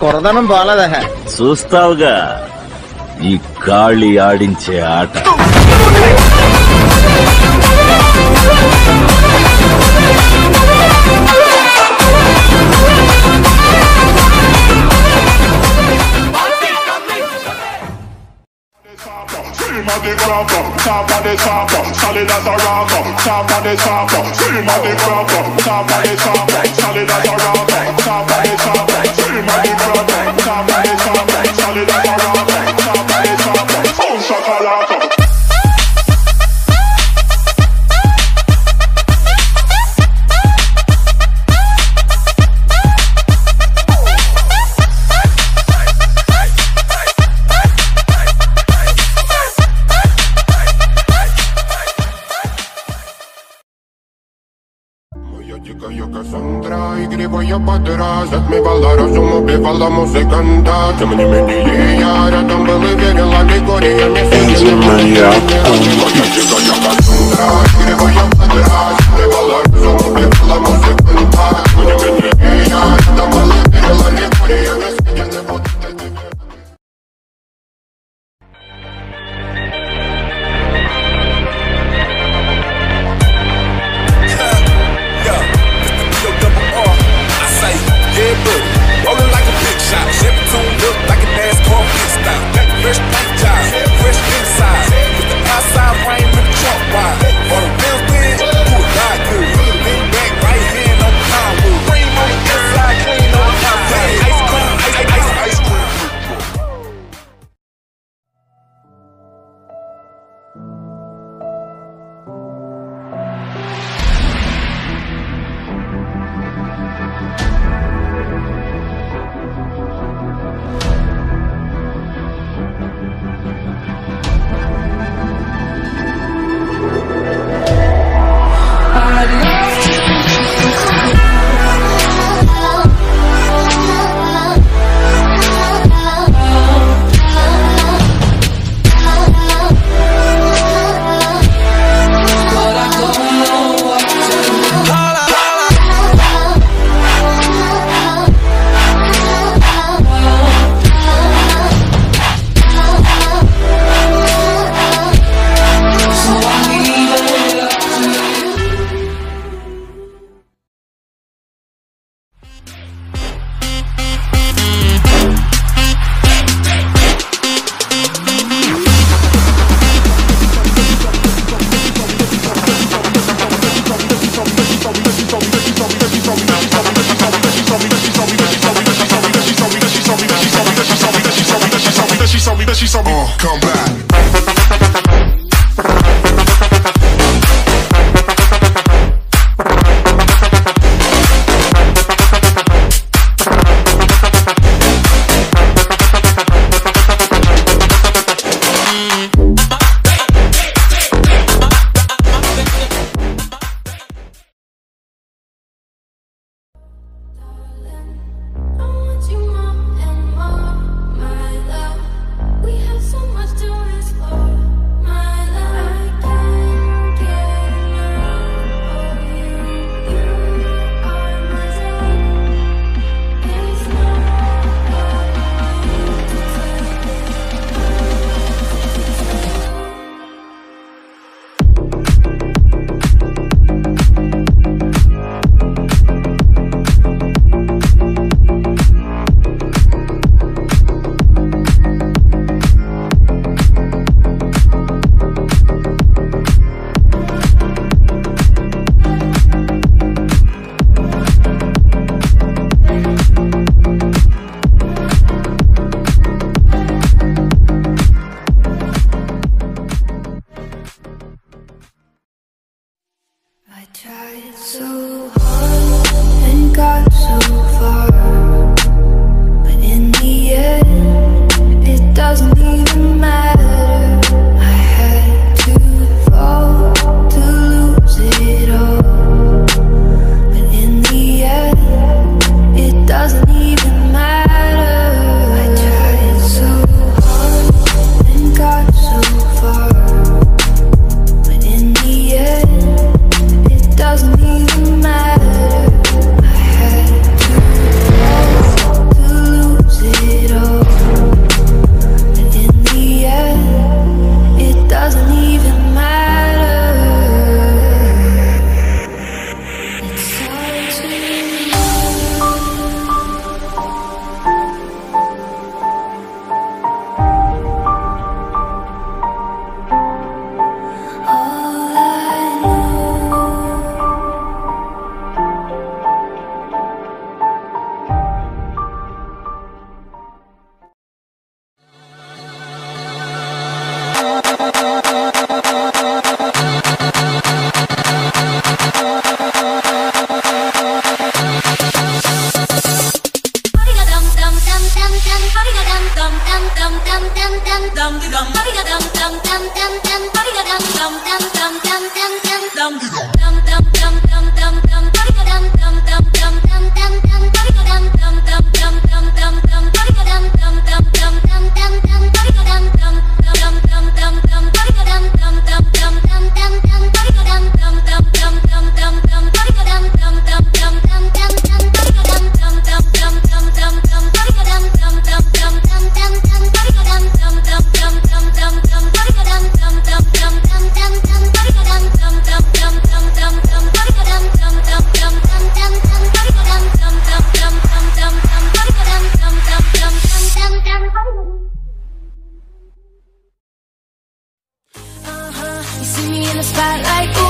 కురదనం పోలేదా చూస్తావుగా ఈ గాళి ఆడించే ఆట. At the crowd, top of the top, solid as a rock, top of the top. Scream at the crowd, top of the top, solid as a rock, top of the top. Scream at the crowd, top of the top, solid as a rock, top of the top. Boom shakalaka. Моя тікає Кассандра, і кривая подра Затмівала розум, убивала музиканта Тим не мені я рядом були, вірила лікоріями Моя тікає Кассандра, You see me in the spotlight, ooh,